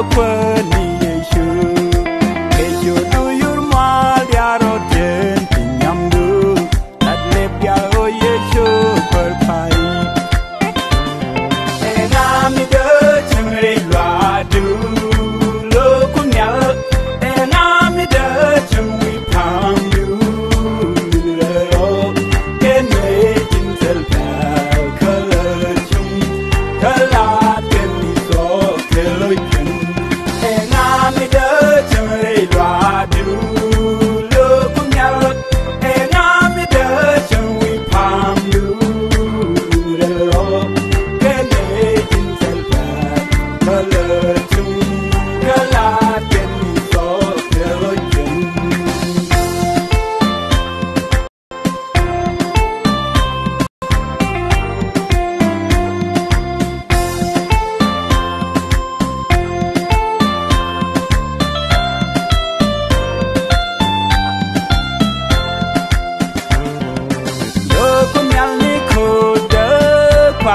awkward.